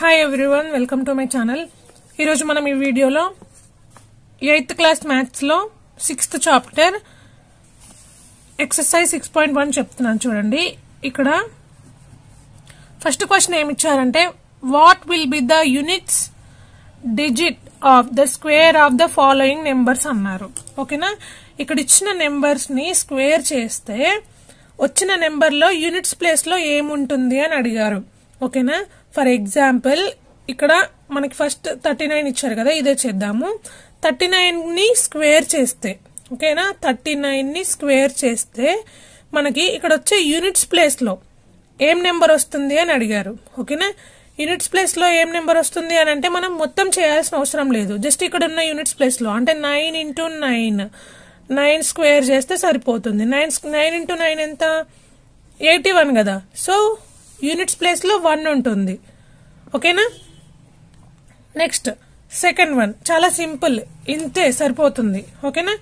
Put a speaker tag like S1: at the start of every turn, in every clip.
S1: Hi everyone welcome to my channel ఈరోజు మనం ఈ వీడియోలో ఎయిత్ క్లాస్ మ్యాథ్స్లో sixth chapter exercise six point one చెప్తున్నాను చూడండి. ఇక్కడ ఫస్ట్ క్వశ్చన్ ఏమి ఇచ్చారంటే what will be the units digit of the square of the following numbers అన్నారు. ఓకేనా? ఇక్కడ ఇచ్చిన నెంబర్స్ని స్క్వేర్ చేస్తే వచ్చిన నెంబర్లో యూనిట్స్ ప్లేస్లో ఏముంటుంది అని అడిగారు. ఓకేనా? ఫర్ ఎగ్జాంపుల్ ఇక్కడ మనకి ఫస్ట్ థర్టీ నైన్ ఇచ్చారు కదా ఇదే చేద్దాము. థర్టీ నైన్ని స్క్వేర్ చేస్తే ఓకేనా? థర్టీ నైన్ని స్క్వేర్ చేస్తే మనకి ఇక్కడ వచ్చే యూనిట్స్ ప్లేస్లో ఏం నెంబర్ వస్తుంది అని అడిగారు. ఓకేనా? యూనిట్స్ ప్లేస్లో ఏం నెంబర్ వస్తుంది అని అంటే మనం మొత్తం చేయాల్సిన అవసరం లేదు. జస్ట్ ఇక్కడ ఉన్న యూనిట్స్ ప్లేస్లో అంటే nine into nine. Nine square చేస్తే సరిపోతుంది. నైన్ నైన్ ఇంటూ నైన్ ఎంత? ఎయిటీ వన్ కదా. సో యూనిట్స్ ప్లేస్లో వన్ ఉంటుంది. ఓకేనా? Next second one. చాలా సింపుల్. ఇంతే సరిపోతుంది. ఓకేనా?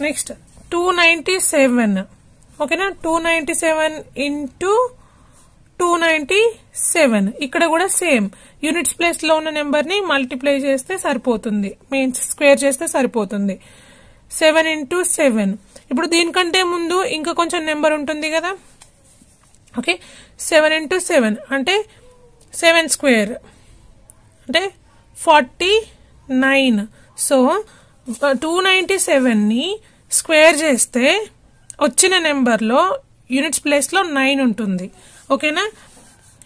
S1: Next two ninety seven. ఓకేనా? Two ninety seven into two ninety seven. ఇక్కడ కూడా సేమ్. యూనిట్స్ ప్లేస్లో ఉన్న నెంబర్ని మల్టిప్లై చేస్తే సరిపోతుంది. మీన్స్ స్క్వేర్ చేస్తే సరిపోతుంది. Seven into seven. ఇప్పుడు దీనికంటే ముందు ఇంకా కొంచెం నెంబర్ ఉంటుంది కదా? ఓకే. Seven into seven. అంటే సెవెన్ స్క్వేర్. అంటే forty nine. So two ninety సెవెన్ని square చేస్తే వచ్చిన నెంబర్లో యూనిట్స్ ప్లేస్లో నైన్ ఉంటుంది. ఓకేనా?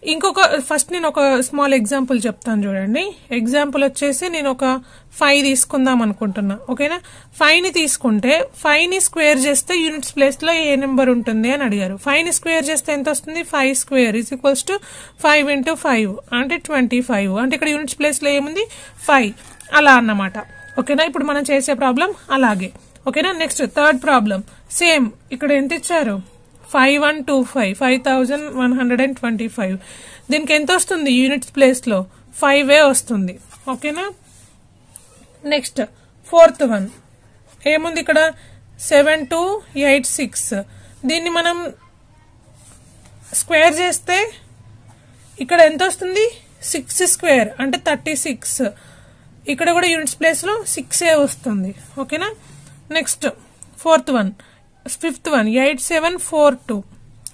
S1: ఇంకొక ఫస్ట్ నేను ఒక స్మాల్ ఎగ్జాంపుల్ చెప్తాను చూడండి. ఎగ్జాంపుల్ వచ్చేసి నేను ఒక ఫైవ్ తీసుకుందాం అనుకుంటున్నా. ఓకేనా? ఫైవ్ని తీసుకుంటే ఫైవ్ని స్క్వేర్ చేస్తే యూనిట్స్ ప్లేస్లో ఏ నెంబర్ ఉంటుంది అని అడిగారు. ఫైవ్ని స్క్వేర్ చేస్తే ఎంత వస్తుంది? Five square is equals to five into five అంటే ట్వంటీ ఫైవ్ అంటే ఇక్కడ యూనిట్స్ ప్లేస్లో ఏముంది? ఫైవ్ అలా అన్నమాట. ఓకేనా? ఇప్పుడు మనం చేసే ప్రాబ్లం అలాగే. ఓకేనా? నెక్స్ట్ థర్డ్ ప్రాబ్లం సేమ్ ఇక్కడ ఎంత ఇచ్చారు? Five one two five five thousand one hundred and twenty five. దీనికి ఎంత వస్తుంది యూనిట్స్ ప్లేస్లో? ఫైవ్ ఏ వస్తుంది. ఓకేనా? Next fourth one. ఏముంది ఇక్కడ? Seven two eight six. దీన్ని మనం స్క్వేర్ చేస్తే ఇక్కడ ఎంత వస్తుంది సిక్స్ స్క్వేర్ అంటే థర్టీ సిక్స్. ఇక్కడ కూడా యూనిట్స్ ప్లేస్లో సిక్స్ ఏ వస్తుంది. ఓకేనా? Next fourth one. Fifth one eight seven four two.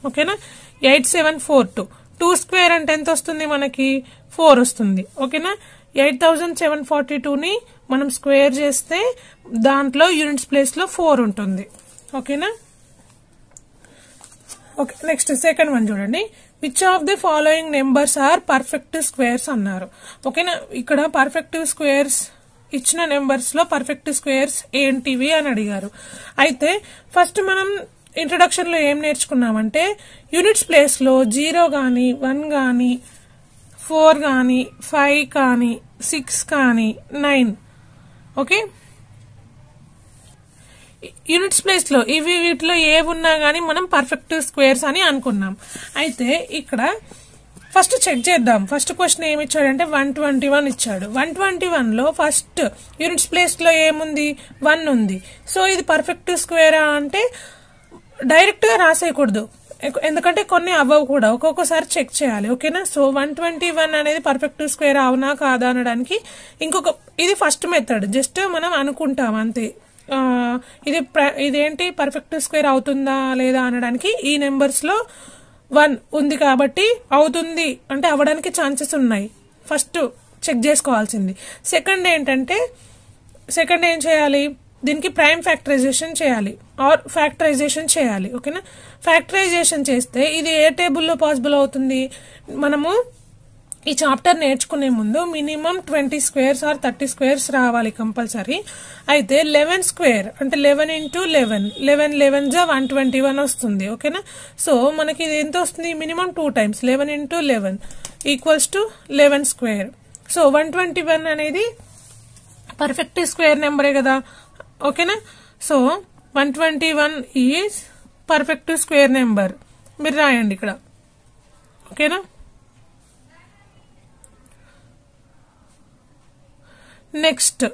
S1: ఓకేనా? Eight seven four two. Two square అంటే ఎంత వస్తుంది మనకి? ఫోర్ వస్తుంది. ఓకేనా? ఎయిట్ థౌజండ్ సెవెన్ ఫార్టీ టూని మనం స్క్వేర్ చేస్తే దాంట్లో యూనిట్స్ ప్లేస్లో ఫోర్ ఉంటుంది. ఓకేనా? ఓకే నెక్స్ట్ సెకండ్ వన్ చూడండి. Which of the following numbers are perfect squares అన్నారు. ఓకేనా? ఇక్కడ పర్ఫెక్టివ్ స్క్వేర్స్ ఇచ్చిన నెంబర్స్లో పర్ఫెక్ట్ స్క్వేర్స్ ఏంటివి అని అడిగారు. అయితే ఫస్ట్ మనం ఇంట్రొడక్షన్లో ఏం నేర్చుకున్నామంటే యూనిట్స్ ప్లేస్లో జీరో గాని వన్ గాని ఫోర్ గాని ఫైవ్ కానీ సిక్స్ కానీ నైన్. ఓకే? యూనిట్స్ ప్లేస్లో ఇవి వీటిలో ఏవున్నా గానీ మనం పర్ఫెక్ట్ స్క్వేర్స్ అని అనుకున్నాం. అయితే ఇక్కడ ఫస్ట్ చెక్ చేద్దాం. ఫస్ట్ క్వశ్చన్ ఏమి ఇచ్చాడంటే వన్ ట్వంటీ వన్ ఇచ్చాడు. వన్ ట్వంటీ వన్లో ఫస్ట్ యూనిట్స్ ప్లేస్లో ఏముంది? వన్ ఉంది. సో ఇది పర్ఫెక్ట్ స్క్వేరా అంటే డైరెక్ట్గా రాసేయకూడదు. ఎందుకంటే కొన్ని అవ్వవు కూడా. ఒక్కొక్కసారి చెక్ చేయాలి. ఓకేనా? సో వన్ ట్వంటీ వన్ అనేది పర్ఫెక్ట్ స్క్వేర్ అవునా కాదా అనడానికి ఇంకొక ఇది ఫస్ట్ మెథడ్ జస్ట్ మనం అనుకుంటాం అంతే. ఇది ఇదేంటి? పర్ఫెక్ట్ స్క్వేర్ అవుతుందా లేదా అనడానికి ఈ నెంబర్స్లో వన్ ఉంది కాబట్టి అవుతుంది. అంటే అవ్వడానికి ఛాన్సెస్ ఉన్నాయి. ఫస్ట్ చెక్ చేసుకోవాల్సింది. సెకండ్ ఏంటంటే సెకండ్ ఏం చేయాలి? దీనికి ప్రైమ్ ఫ్యాక్టరైజేషన్ చేయాలి. ఆర్ ఫ్యాక్టరైజేషన్ చేయాలి. ఓకేనా? ఫ్యాక్టరైజేషన్ చేస్తే ఇది ఏ టేబుల్లో పాసిబుల్ అవుతుంది? మనము ఈ చాప్టర్ నేర్చుకునే ముందు minimum twenty squares or thirty squares రావాలి కంపల్సరీ. అయితే లెవెన్ స్క్వేర్ అంటే eleven into eleven eleven eleven are one twenty one వస్తుంది ఓకేనా? సో మనకి ఇది ఎంత వస్తుంది? Minimum two times eleven into eleven equals to eleven square. So one twenty one అనేది పర్ఫెక్ట్ స్క్వేర్ నెంబరే కదా ఓకేనా? So one twenty one is perfect square number. మీరు రాయండి ఇక్కడ ఓకేనా? Next.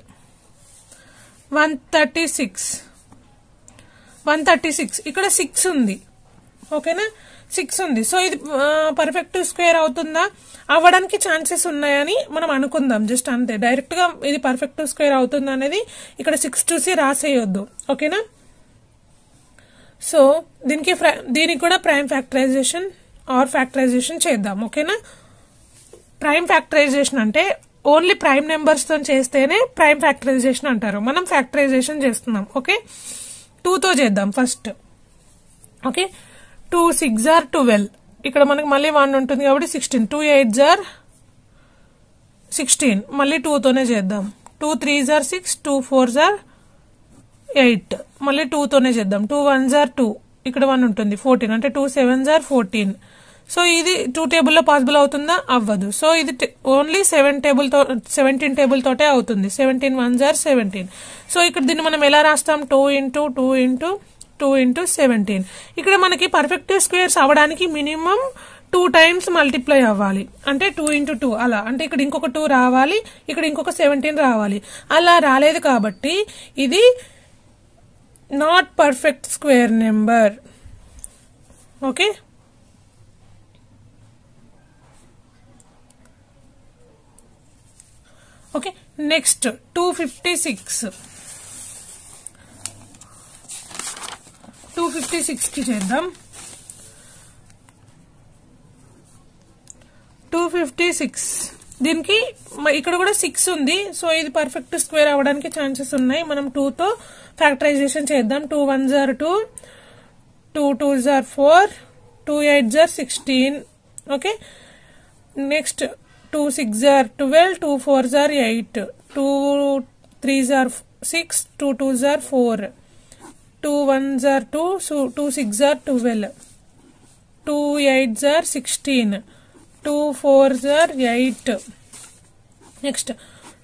S1: One thirty six. One thirty six. ఇక్కడ six ఉంది. ఓకేనా? సిక్స్ ఉంది. సో ఇది పర్ఫెక్ట్ స్క్వేర్ అవుతుందా? అవ్వడానికి ఛాన్సెస్ ఉన్నాయని మనం అనుకుందాం. జస్ట్ అంతే. డైరెక్ట్గా ఇది పర్ఫెక్ట్ స్క్వేర్ అవుతుంది అనేది ఇక్కడ సిక్స్ చూసి రాసేయొద్దు. ఓకేనా? సో దీనికి దీనికి కూడా ప్రైమ్ ఫ్యాక్టరైజేషన్ ఆర్ ఫ్యాక్టరైజేషన్ చేద్దాం. ఓకేనా? ప్రైమ్ ఫ్యాక్టరైజేషన్ అంటే ఓన్లీ ప్రైమ్ నెంబర్స్తో చేస్తేనే ప్రైమ్ ఫ్యాక్టరైజేషన్ అంటారు. మనం ఫ్యాక్టరైజేషన్ చేస్తున్నాం ఓకే? టూతో చేద్దాం first. Okay? Two six are twelve ఇక్కడ మనకి మళ్ళీ వన్ ఉంటుంది కాబట్టి sixteen two eight are sixteen మళ్ళీ టూతోనే చేద్దాం. Two three are six two four are eight మళ్ళీ టూతోనే చేద్దాం. టూ వన్ జార్ టూ ఇక్కడ వన్ ఉంటుంది ఫోర్టీన్ అంటే two seven are fourteen so ఇది టూ టేబుల్లో పాసిబుల్ అవుతుందా? అవ్వదు. సో ఇది ఓన్లీ సెవెన్ టేబుల్తో సెవెంటీన్ టేబుల్ తోటే అవుతుంది. Seventeen one are seventeen so ఇక్కడ దీన్ని మనం ఎలా రాస్తాం? Two into two into two into seventeen ఇక్కడ మనకి పర్ఫెక్ట్ స్క్వేర్స్ అవ్వడానికి మినిమం టూ టైమ్స్ మల్టిప్లై అవ్వాలి. అంటే టూ ఇంటూ టూ అలా. అంటే ఇక్కడ ఇంకొక టూ రావాలి ఇక్కడ ఇంకొక సెవెంటీన్ రావాలి. అలా రాలేదు కాబట్టి ఇది not perfect square number okay okay next two fifty six two fifty సిక్స్కి చేద్దాం. టూ ఫిఫ్టీ సిక్స్ దీనికి ఇక్కడ కూడా సిక్స్ ఉంది. సో ఇది పర్ఫెక్ట్ స్క్వేర్ అవ్వడానికి ఛాన్సెస్ ఉన్నాయి. మనం టూతో ఫ్యాక్టరైజేషన్ చేద్దాం. Two one are two two two are four two eight are sixteen okay next two six are twelve two four are eight two three are six two two are four two one are two two six are twelve two eight are sixteen two four are eight next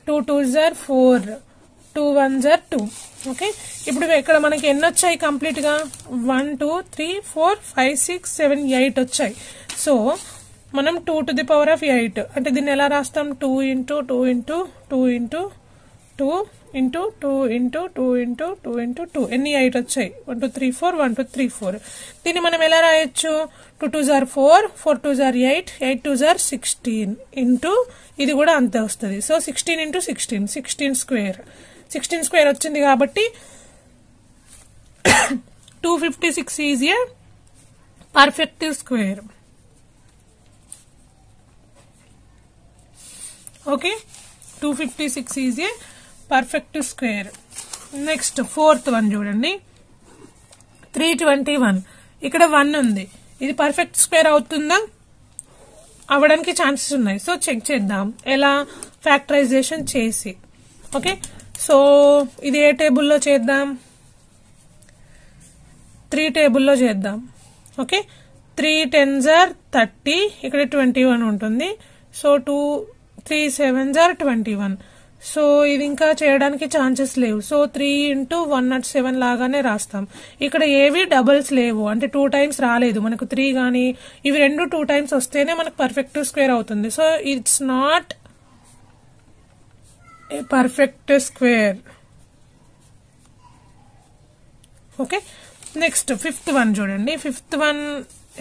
S1: two two are four two one are two okay ఇప్పుడు ఇక్కడ మనకి ఎన్ని వచ్చాయి కంప్లీట్గా one two three four five six seven eight వచ్చాయి so మనం two to the power of eight అంటే దీన్ని ఎలా రాస్తాం? Two into two into two into two into two into two into two into two ఎన్ని ఎయిట్ వచ్చాయి? One two three four one two three four దీన్ని మనం ఎలా రాయొచ్చు? Two two are four four two are eight eight two are sixteen into ఇది కూడా అంతే వస్తుంది. So sixteen into sixteen sixteen square sixteen square వచ్చింది కాబట్టి two fifty six is a perfective square okay two fifty six is a perfect square next fourth one చూడండి. Three twenty one ఇక్కడ one ఉంది. ఇది పర్ఫెక్ట్ స్క్వేర్ అవుతుందా? అవ్వడానికి chances ఉన్నాయి. So check చేద్దాం. ఎలా ఫ్యాక్టరైజేషన్ చేసి. ఓకే సో ఇది ఏ టేబుల్లో చేద్దాం? త్రీ టేబుల్లో చేద్దాం. Okay three tens are thirty ఇక్కడ ట్వంటీ వన్ ఉంటుంది. So two three seven are twenty one. So ఇది ఇంకా చేయడానికి ఛాన్సెస్ లేవు. So three into one not seven లాగానే రాస్తాం. ఇక్కడ ఏవి డబుల్స్ లేవు. అంటే టూ టైమ్స్ రాలేదు. మనకు త్రీ కానీ ఇవి రెండు టూ టైమ్స్ వస్తేనే మనకు పర్ఫెక్ట్ స్క్వేర్ అవుతుంది. So it's not a perfect square. Okay? Next fifth one చూడండి. ఫిఫ్త్ వన్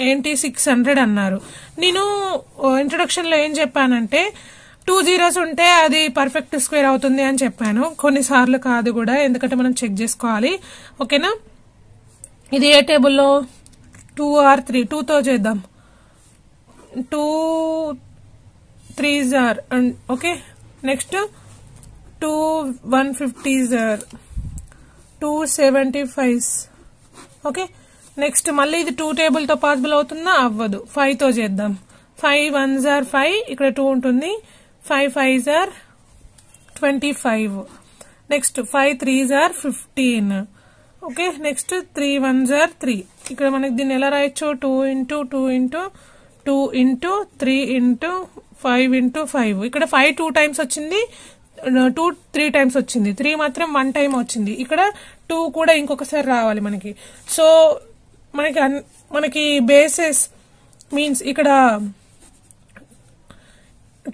S1: ఏంటి? సిక్స్ హండ్రెడ్ అన్నారు. నేను ఇంట్రొడక్షన్లో ఏం చెప్పానంటే టూ జీరోస్ ఉంటే అది పర్ఫెక్ట్ స్క్వేర్ అవుతుంది అని చెప్పాను. కొన్నిసార్లు కాదు కూడా ఎందుకంటే మనం చెక్ చేసుకోవాలి. ఓకేనా? ఇది ఏ టేబుల్లో? Two or three. టూతో చేద్దాం. Two three are okay? Next two one fifty are two seventy fives. Okay? Next మళ్ళీ ఇది టూ టేబుల్తో పాసిబుల్ అవుతుందా? అవ్వదు. ఫైవ్తో చేద్దాం. Five one are five. ఇక్కడ టూ ఉంటుంది. Five five are twenty five next five threes are fifteen okay next three ones are three ఇక్కడ మనకి దీన్ని ఎలా రాయొచ్చు? Two into two into two into three into five into five ఇక్కడ five two times వచ్చింది two three times వచ్చింది. Three మాత్రం one time వచ్చింది. ఇక్కడ టూ కూడా ఇంకొకసారి రావాలి మనకి. సో మనకి అన్- మనకి బేసెస్ మీన్స్ ఇక్కడ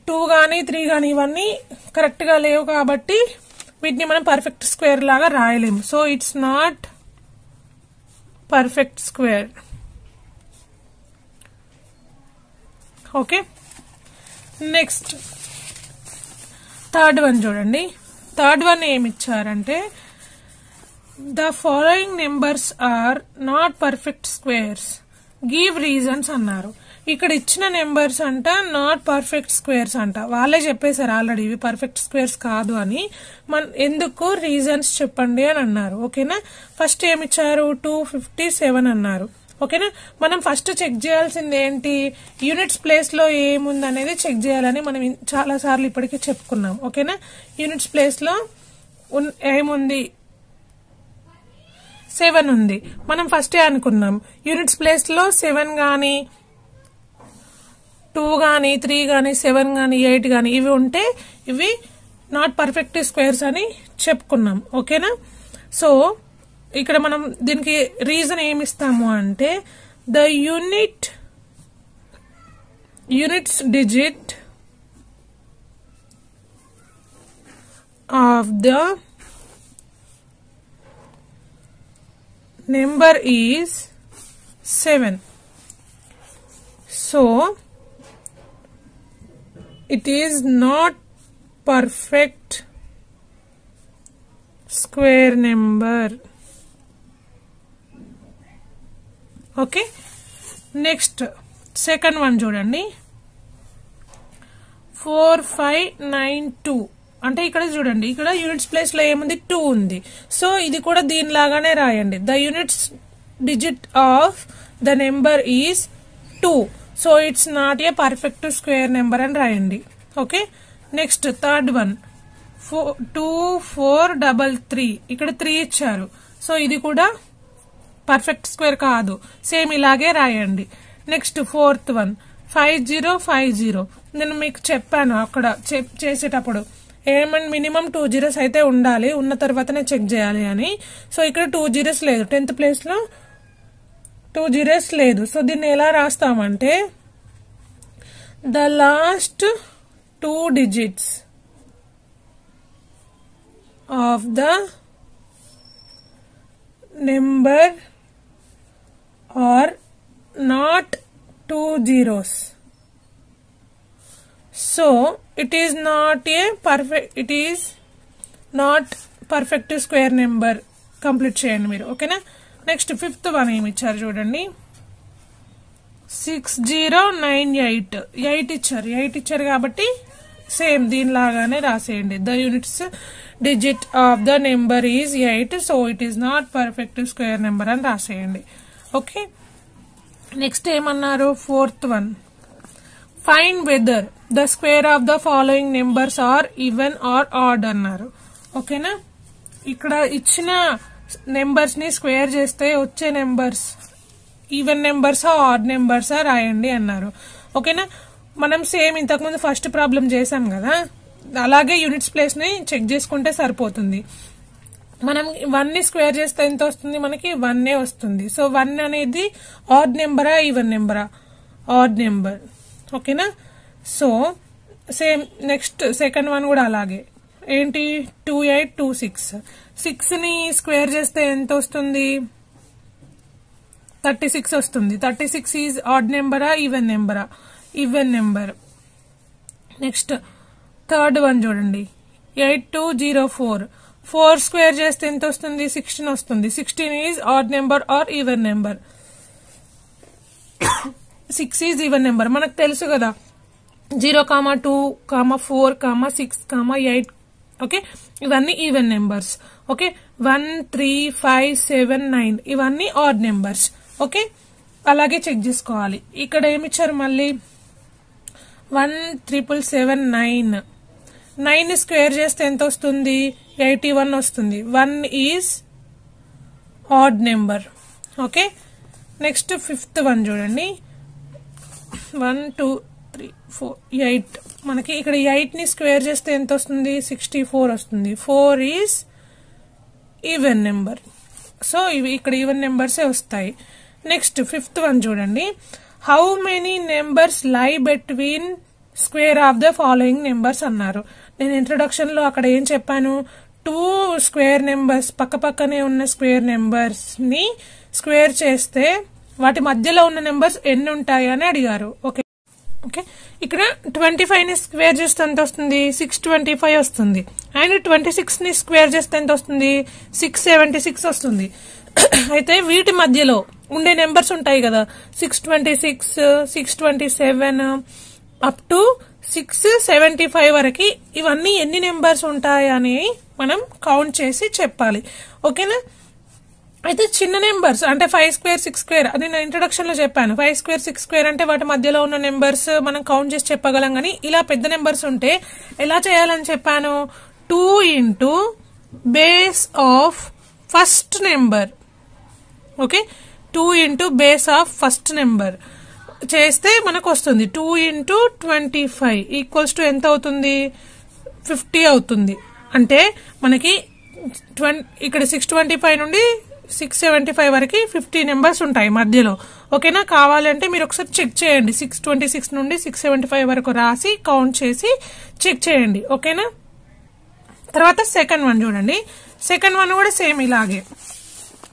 S1: టూ కానీ త్రీ కానీ ఇవన్నీ కరెక్ట్గా లేవు కాబట్టి వీటిని మనం పర్ఫెక్ట్ స్క్వేర్ లాగా రాయలేము so it's not perfect square okay next third one చూడండి. థర్డ్ వన్ ఏమి ఇచ్చారంటే the following numbers are not perfect squares give reasons అన్నారు. ఇక్కడ ఇచ్చిన నెంబర్స్ అంట నాట్ పర్ఫెక్ట్ స్క్వేర్స్ అంట. వాళ్ళే చెప్పేశారు ఆల్రెడీ ఇవి పర్ఫెక్ట్ స్క్వేర్స్ కాదు అని. మన ఎందుకు రీజన్స్ చెప్పండి అని అన్నారు ఓకేనా? ఫస్ట్ ఏమి ఇచ్చారు టూ ఫిఫ్టీ సెవెన్ అన్నారు ఓకేనా? మనం ఫస్ట్ చెక్ చేయాల్సింది ఏంటి? యూనిట్స్ ప్లేస్లో ఏముంది అనేది చెక్ చేయాలని మనం చాలా సార్లు ఇప్పటికే చెప్పుకున్నాం ఓకేనా? యూనిట్స్ ప్లేస్లో ఉన్- ఏముంది? సెవెన్ ఉంది. మనం ఫస్టే అనుకున్నాం యూనిట్స్ ప్లేస్లో సెవెన్ కానీ టూ కానీ త్రీ కానీ సెవెన్ కానీ ఎయిట్ కానీ ఇవి ఉంటే ఇవి నాట్ పర్ఫెక్ట్ స్క్వేర్స్ అని చెప్పుకున్నాం. ఓకేనా? సో ఇక్కడ మనం దీనికి రీజన్ ఏమిస్తాము అంటే the unit units digit of the number is seven. So it is not perfect square number. Okay next second one చూడండి. ఫోర్ ఫైవ్ నైన్ టూ అంటే ఇక్కడ చూడండి ఇక్కడ యూనిట్స్ ప్లేస్లో ఏముంది? టూ ఉంది. సో ఇది కూడా దీనిలాగానే రాయండి. The units digit of the number is two so it's not a perfect square number అని రాయండి okay next third one four two four double three ఇక్కడ త్రీ ఇచ్చారు. సో ఇది కూడా పర్ఫెక్ట్ స్క్వేర్ కాదు. సేమ్ ఇలాగే రాయండి. Next fourth one five zero five zero నేను మీకు చెప్పాను అక్కడ చేసేటప్పుడు. ఏమండ్ మినిమం టూ జీరోస్ అయితే ఉండాలి. ఉన్న తర్వాతనే చెక్ చేయాలి అని. సో ఇక్కడ టూ జీరోస్ లేదు. టెన్త్ ప్లేస్లో టూ జీరోస్ లేదు. సో దీన్ని ఎలా రాస్తామంటే the last two digits of the number are not two zeros so it is not a perfect it is not perfect square number complete చేయండి మీరు. ఓకేనా next fifth one ఏమి ఇచ్చారు చూడండి. Six zero nine eight. Eight ఇచ్చారు. Eight ఇచ్చారు కాబట్టి same దీనిలాగానే రాసేయండి. The units digit of the number is eight so it is not perfect square number అని రాసేయండి. ఓకే? నెక్స్ట్ ఏమన్నారు? Fourth one. Find whether. The square of the following numbers are even or odd అన్నారు. ఓకేనా? ఇక్కడ ఇచ్చిన నెంబర్స్ని square చేస్తే వచ్చే నెంబర్స్ ఈవెన్ నెంబర్సా ఆడ్ నెంబర్సా రాయండి అన్నారు. ఓకేనా? మనం సేమ్ ఇంతకుముందు ఫస్ట్ ప్రాబ్లం చేసాం కదా? అలాగే యూనిట్స్ ప్లేస్ని చెక్ చేసుకుంటే సరిపోతుంది. మనం వన్ని స్క్వేర్ చేస్తే ఎంత వస్తుంది? మనకి వన్ ఏ వస్తుంది. సో వన్ అనేది ఆడ్ నెంబరా ఈవెన్ నెంబరా? Odd number. ఓకేనా? So same next second one కూడా అలాగే. ఏంటి? Two eight two six. సిక్స్ని square చేస్తే ఎంత వస్తుంది? థర్టీ సిక్స్ వస్తుంది. థర్టీ సిక్స్ ఈజ్ ఆడ్ నెంబరా even నెంబరా? Even number. Next third one చూడండి. Eight two zero four. Four square చేస్తే ఎంత వస్తుంది? సిక్స్టీన్ వస్తుంది. Sixteen is odd number or even number. Six is even number. మనకు తెలుసు కదా. Zero comma two comma four comma six comma eight okay? ఇవన్నీ even numbers okay? One three five seven nine ఇవన్నీ odd numbers okay? అలాగే check చేసుకోవాలి. ఇక్కడ ఏమిచ్చారు మళ్ళీ? One triple seven nine nine square చేస్తే ఎంత వస్తుంది? ఎయిటీ వన్ వస్తుంది. One is odd number okay? Next fifth one చూడండి. One two three four eight మనకి ఇక్కడ ఎయిట్ని స్క్వేర్ చేస్తే ఎంత వస్తుంది సిక్స్టీ ఫోర్ వస్తుంది. Four is even number so ఇవి ఇక్కడ ఈవెన్ నెంబర్సే వస్తాయి. నెక్స్ట్ ఫిఫ్త్ వన్ చూడండి. How many numbers lie between square of the following numbers అన్నారు. నేను ఇంట్రొడక్షన్లో అక్కడ ఏం చెప్పాను? టూ స్క్వేర్ నెంబర్స్ పక్క పక్కనే ఉన్న స్క్వేర్ నెంబర్స్ని స్క్వేర్ చేస్తే వాటి మధ్యలో ఉన్న నెంబర్స్ ఎన్ని ఉంటాయి అని అడిగారు. Okay okay? ఇక్కడ ట్వంటీ ఫైవ్ని స్క్వేర్ చేస్తే ఎంత వస్తుంది? సిక్స్ ట్వంటీ ఫైవ్ వస్తుంది. అండ్ ట్వంటీ సిక్స్ని స్క్వేర్ చేస్తే ఎంత వస్తుంది? సిక్స్ సెవెంటీ సిక్స్ వస్తుంది. అయితే వీటి మధ్యలో ఉండే నెంబర్స్ ఉంటాయి కదా. Six twenty six six twenty seven up to six seventy five వరకు ఇవన్నీ ఎన్ని నెంబర్స్ ఉంటాయని మనం కౌంట్ చేసి చెప్పాలి. ఓకేనా? అయితే చిన్న నెంబర్స్ అంటే ఫైవ్ స్క్వేర్ సిక్స్ స్క్వేర్ అది నేను ఇంట్రొడక్షన్లో చెప్పాను. ఫైవ్ స్క్వేర్ సిక్స్ స్క్వేర్ అంటే వాటి మధ్యలో ఉన్న నెంబర్స్ మనం కౌంట్ చేసి చెప్పగలం కానీ ఇలా పెద్ద నెంబర్స్ ఉంటే ఎలా చేయాలని చెప్పాను? Two into base of first number okay two into base of first number చేస్తే మనకు వస్తుంది. Two into twenty five equals to ఎంత అవుతుంది? ఫిఫ్టీ అవుతుంది. అంటే మనకి ట్వంటీ ఇక్కడ సిక్స్ ట్వంటీ ఫైవ్ నుండి సిక్స్ సెవెంటీ ఫైవ్ వరకు ఫిఫ్టీ నెంబర్స్ ఉంటాయి మధ్యలో. ఓకేనా? కావాలంటే మీరు ఒకసారి చెక్ చేయండి. సిక్స్ ట్వంటీ సిక్స్ నుండి సిక్స్ సెవెంటీ ఫైవ్ వరకు రాసి కౌంట్ చేసి చెక్ చేయండి. ఓకేనా? తర్వాత సెకండ్ వన్ చూడండి. సెకండ్ వన్ కూడా సేమ్ ఇలాగే.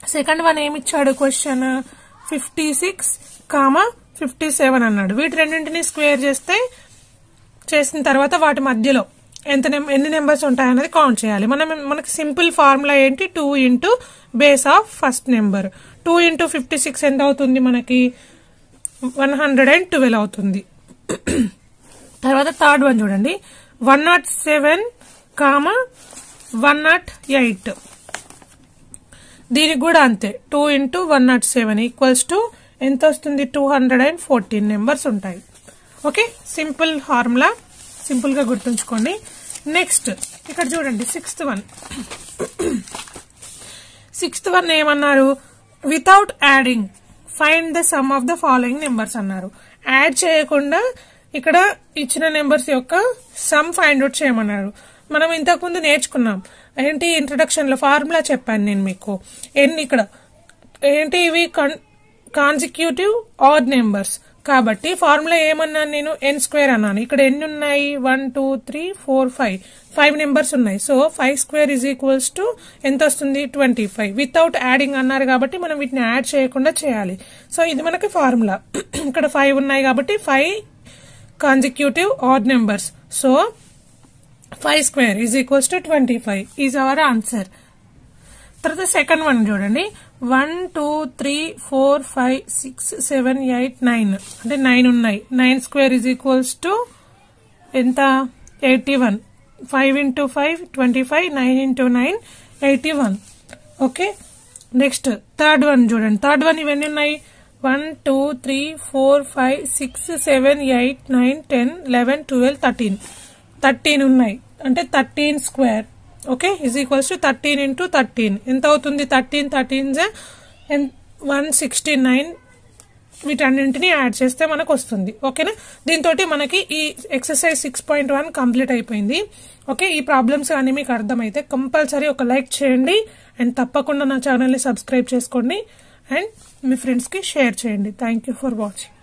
S1: సెకండ్ వన్ ఏమి ఇచ్చాడు question fifty six comma fifty seven అన్నాడు. వీటి రెండింటిని స్క్వేర్ చేస్తే చేసిన తర్వాత వాటి మధ్యలో. ఎంత ఎన్ని నెంబర్స్ ఉంటాయి అనేది కౌంట్ చేయాలి. మనం మనకి సింపుల్ ఫార్ములా ఏంటి? Two into base of first number two into fifty six ఎంత అవుతుంది మనకి? వన్ హండ్రెడ్ అండ్ ట్వెల్వ్ అవుతుంది. తర్వాత థర్డ్ వన్ చూడండి. One not seven comma one not eight దీనికి కూడా అంతే. Two into one not seven equals to ఎంత వస్తుంది? Two hundred and fourteen numbers ఉంటాయి. ఓకే సింపుల్ ఫార్ములా సింపుల్గా గుర్తుంచుకోండి. నెక్స్ట్ ఇక్కడ చూడండి సిక్స్త్ వన్ సిక్స్త్ వన్ ఏమన్నారు? Without adding find the sum of the following numbers అన్నారు. యాడ్ చేయకుండా ఇక్కడ ఇచ్చిన నెంబర్స్ యొక్క సమ్ ఫైండ్ అవుట్ చేయమన్నారు. మనం ఇంతకుముందు నేర్చుకున్నాం. ఏంటి ఇంట్రడక్షన్లో ఫార్ములా చెప్పాను నేను మీకు. ఎన్ని ఇక్కడ. ఏంటి ఇవి కాన్సిక్యూటివ్ ఆడ్ నెంబర్స్ కాబట్టి ఫార్ములా ఏమన్నాను నేను? ఎన్ స్క్వేర్ అన్నాను. ఇక్కడ ఎన్ని ఉన్నాయి. One two three four five five numbers ఉన్నాయి. So five square is equals to ఎంత వస్తుంది? ట్వంటీ ఫైవ్ వితౌట్ యాడింగ్ అన్నారు కాబట్టి మనం వీటిని యాడ్ చేయకుండా చేయాలి. సో ఇది మనకి ఫార్ములా. ఇక్కడ ఫైవ్ ఉన్నాయి కాబట్టి five consecutive odd numbers so five square is equals to twenty five is our answer తర్వాత సెకండ్ వన్ చూడండి. One two three four five six seven eight nine. అంటే నైన్ ఉన్నాయి. Nine square is equals to ఎంత? Eighty one. Five into five twenty five. Nine into nine eighty one. Okay? Next third one చూడండి. Third one ఇవన్నీ ఉన్నాయి. One two three four five six seven eight nine ten eleven twelve thirteen. Thirteen ఉన్నాయి. అంటే thirteen square. Okay is equals to thirteen into thirteen ఎంత అవుతుంది thirteen thirteen one sixty nine వీటన్నింటినీ add చేస్తే మనకు వస్తుంది. ఓకేనా దీంతో మనకి ఈ exercise six point one complete అయిపోయింది. ఓకే ఈ ప్రాబ్లమ్స్ కానీ మీకు అర్థమైతే కంపల్సరీ ఒక లైక్ చేయండి అండ్ తప్పకుండా నా ఛానల్ని సబ్స్క్రైబ్ చేసుకోండి అండ్ మీ ఫ్రెండ్స్కి షేర్ చేయండి. Thank you for watching